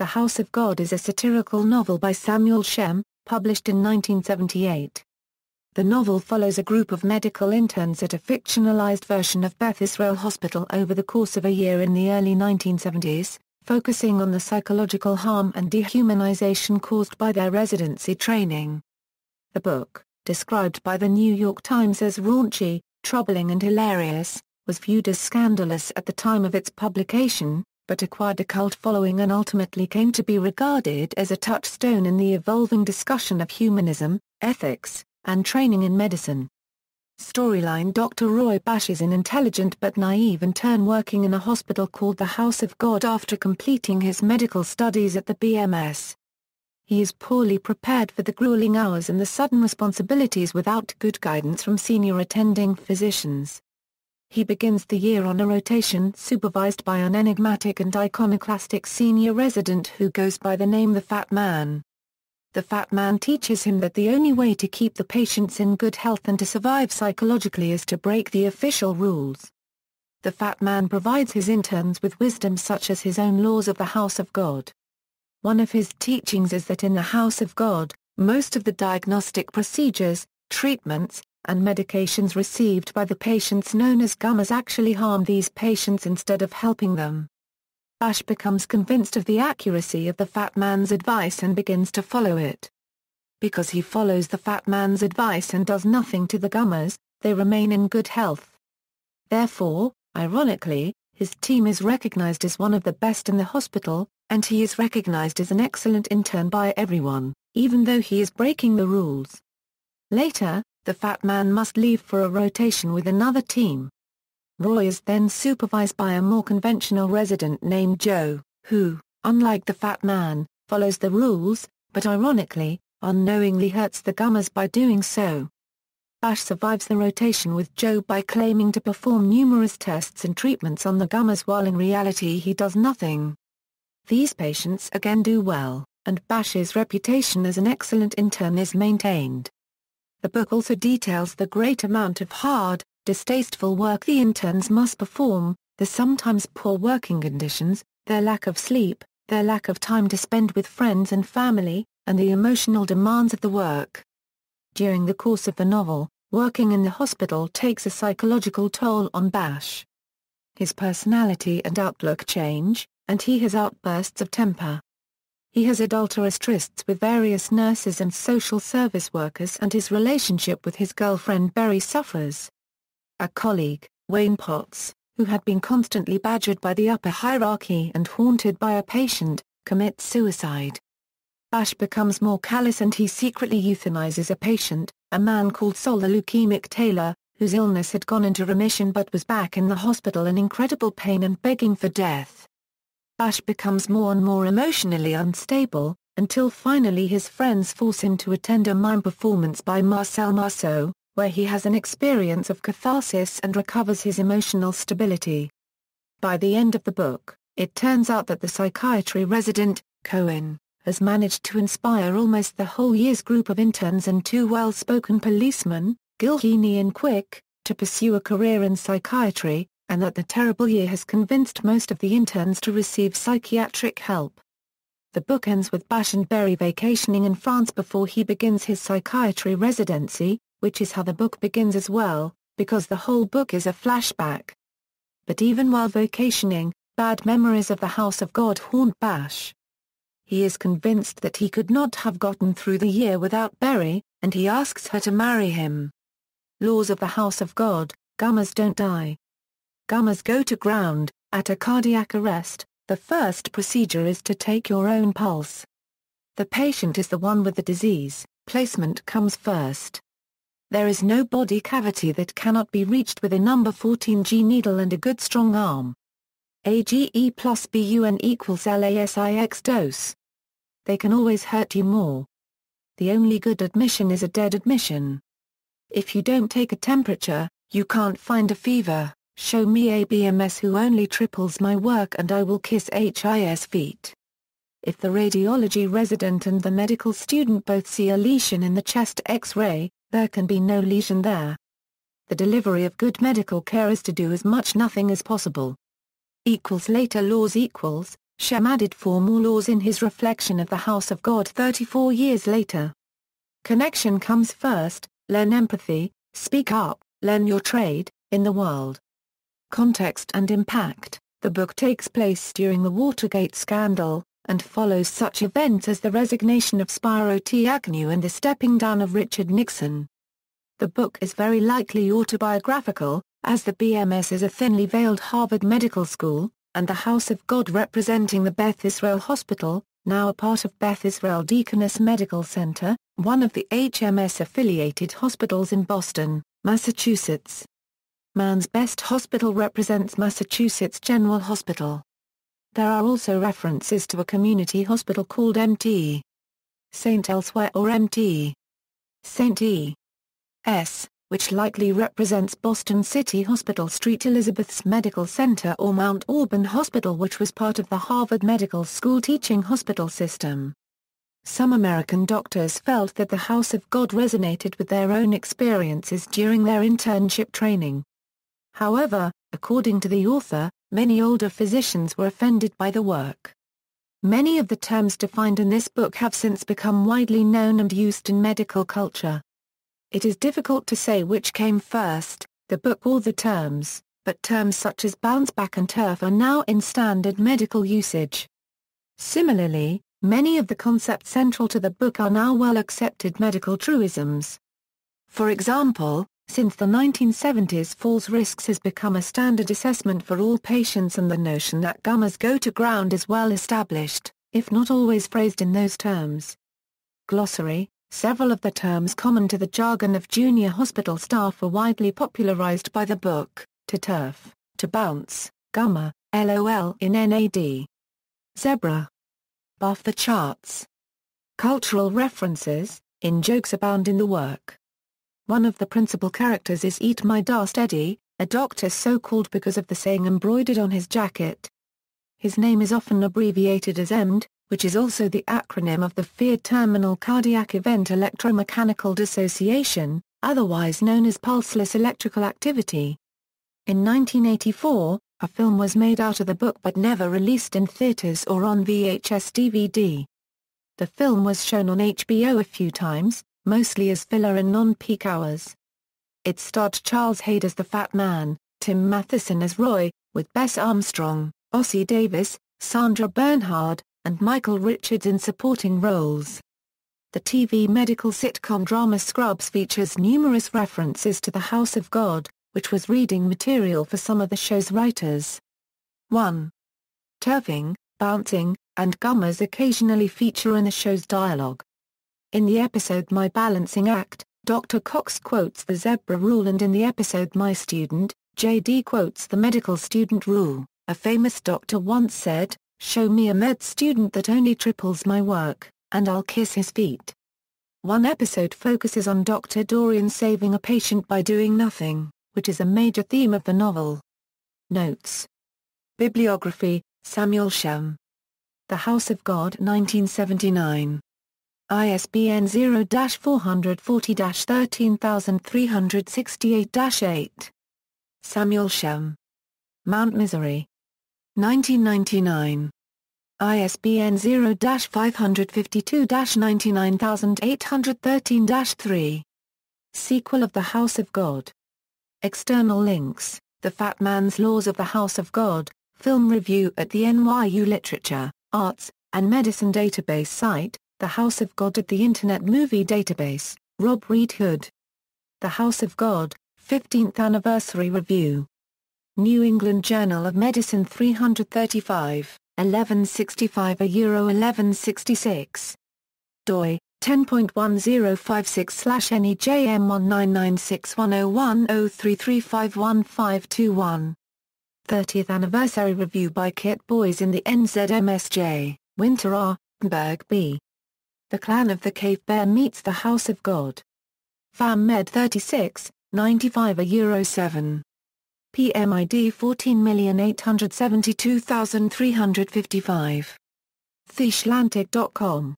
The House of God is a satirical novel by Samuel Shem, published in 1978. The novel follows a group of medical interns at a fictionalized version of Beth Israel Hospital over the course of a year in the early 1970s, focusing on the psychological harm and dehumanization caused by their residency training. The book, described by the New York Times as raunchy, troubling and hilarious, was viewed as scandalous at the time of its publication, but acquired a cult following and ultimately came to be regarded as a touchstone in the evolving discussion of humanism, ethics, and training in medicine. Storyline Dr. Roy Basch is an intelligent but naive intern working in a hospital called the House of God after completing his medical studies at the BMS. He is poorly prepared for the grueling hours and the sudden responsibilities without good guidance from senior attending physicians. He begins the year on a rotation supervised by an enigmatic and iconoclastic senior resident who goes by the name the Fat Man. The Fat Man teaches him that the only way to keep the patients in good health and to survive psychologically is to break the official rules. The Fat Man provides his interns with wisdom such as his own laws of the House of God. One of his teachings is that in the House of God, most of the diagnostic procedures, treatments, and medications received by the patients known as gomers actually harm these patients instead of helping them. Basch becomes convinced of the accuracy of the fat man's advice and begins to follow it. Because he follows the fat man's advice and does nothing to the gomers, they remain in good health. Therefore, ironically, his team is recognized as one of the best in the hospital, and he is recognized as an excellent intern by everyone, even though he is breaking the rules. Later, the fat man must leave for a rotation with another team. Roy is then supervised by a more conventional resident named Joe, who, unlike the fat man, follows the rules, but ironically, unknowingly hurts the gomers by doing so. Basch survives the rotation with Joe by claiming to perform numerous tests and treatments on the gomers while in reality he does nothing. These patients again do well, and Basch's reputation as an excellent intern is maintained. The book also details the great amount of hard, distasteful work the interns must perform, the sometimes poor working conditions, their lack of sleep, their lack of time to spend with friends and family, and the emotional demands of the work. During the course of the novel, working in the hospital takes a psychological toll on Basch. His personality and outlook change, and he has outbursts of temper. He has adulterous trysts with various nurses and social service workers and his relationship with his girlfriend Berry suffers. A colleague, Wayne Potts, who had been constantly badgered by the upper hierarchy and haunted by a patient, commits suicide. Basch becomes more callous and he secretly euthanizes a patient, a man called Sol the leukemic tailor, whose illness had gone into remission but was back in the hospital in incredible pain and begging for death. Basch becomes more and more emotionally unstable, until finally his friends force him to attend a mime performance by Marcel Marceau, where he has an experience of catharsis and recovers his emotional stability. By the end of the book, it turns out that the psychiatry resident, Cohen, has managed to inspire almost the whole year's group of interns and two well-spoken policemen, Gilheeney and Quick, to pursue a career in psychiatry, and that the terrible year has convinced most of the interns to receive psychiatric help. The book ends with Basch and Berry vacationing in France before he begins his psychiatry residency, which is how the book begins as well, because the whole book is a flashback. But even while vacationing, bad memories of the House of God haunt Basch. He is convinced that he could not have gotten through the year without Berry, and he asks her to marry him. Laws of the House of God, Gomers don't die. Gomers go to ground, at a cardiac arrest, the first procedure is to take your own pulse. The patient is the one with the disease, placement comes first. There is no body cavity that cannot be reached with a number 14G needle and a good strong arm. AGE plus BUN equals LASIX dose. They can always hurt you more. The only good admission is a dead admission. If you don't take a temperature, you can't find a fever, show me a BMS who only triples my work and I will kiss HIS feet. If the radiology resident and the medical student both see a lesion in the chest X-ray, there can be no lesion there. The delivery of good medical care is to do as much nothing as possible. Equals later laws equals, Shem added four more laws in his reflection of the house of God 34 years later. Connection comes first, learn empathy, speak up, learn your trade, in the world. Context and impact The book takes place during the Watergate scandal, and follows such events as the resignation of Spiro T. Agnew and the stepping down of Richard Nixon. The book is very likely autobiographical, as the BMS is a thinly veiled Harvard Medical School, and the House of God representing the Beth Israel Hospital, now a part of Beth Israel Deaconess Medical Center, one of the HMS-affiliated hospitals in Boston, Massachusetts. Man's Best Hospital represents Massachusetts General Hospital. There are also references to a community hospital called Mt. St. Elsewhere or Mt. St. E. S., which likely represents Boston City Hospital St. Elizabeth's Medical Center or Mount Auburn Hospital which was part of the Harvard Medical School teaching hospital system. Some American doctors felt that the House of God resonated with their own experiences during their internship training. However, according to the author, many older physicians were offended by the work. Many of the terms defined in this book have since become widely known and used in medical culture. It is difficult to say which came first, the book or the terms, but terms such as bounce back and turf are now in standard medical usage. Similarly, many of the concepts central to the book are now well-accepted medical truisms. For example, since the 1970s falls risks has become a standard assessment for all patients and the notion that gomers go to ground is well established, if not always phrased in those terms. Glossary Several of the terms common to the jargon of junior hospital staff were widely popularized by the book, to turf, to bounce, gomer, LOL in NAD. Zebra. Buff the charts. Cultural references, in jokes abound in the work. One of the principal characters is Eat My Dust Eddie, a doctor so called because of the saying embroidered on his jacket. His name is often abbreviated as EMD, which is also the acronym of the FEAR Terminal Cardiac Event Electromechanical Dissociation, otherwise known as pulseless electrical activity. In 1984, a film was made out of the book but never released in theaters or on VHS DVD. The film was shown on HBO a few times, mostly as filler in non-peak hours. It starred Charles Haid as the Fat Man, Tim Matheson as Roy, with Bess Armstrong, Ossie Davis, Sandra Bernhard, and Michael Richards in supporting roles. The TV medical sitcom drama Scrubs features numerous references to the House of God, which was reading material for some of the show's writers. 1. Turfing, bouncing, and gomers occasionally feature in the show's dialogue. In the episode My Balancing Act, Dr. Cox quotes the zebra rule and in the episode My Student, J.D. quotes the medical student rule. A famous doctor once said, show me a med student that only triples my work, and I'll kiss his feet. One episode focuses on Dr. Dorian saving a patient by doing nothing, which is a major theme of the novel. Notes. Bibliography, Samuel Shem. The House of God 1979. ISBN 0-440-13368-8. Samuel Shem. Mount Misery. 1999. ISBN 0-552-99813-3. Sequel of The House of God. External links, The Fat Man's Laws of the House of God, film review at the NYU Literature, Arts, and Medicine database site, the House of God at the Internet Movie Database, Rob Reed Hood. The House of God, 15th Anniversary Review. New England Journal of Medicine 335, 1165 a Euro 1166. doi, 10.1056-NEJM 1996101033511521. 30th Anniversary Review by Kit Boys in the NZMSJ, Winter R. Berg B. The Clan of the Cave Bear meets the House of God. FAM Med 36, 95 a Euro 7. PMID 14872355. TheAtlantic.com